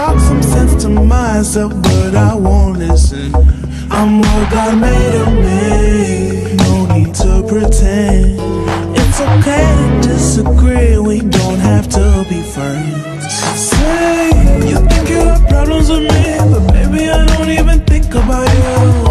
talk some sense to myself, but I won't listen. I'm what God made of me, no need to pretend. It's okay to disagree, we don't have to be friends. Say, you think you have problems with me, but maybe I don't even think about you.